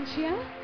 Valencia.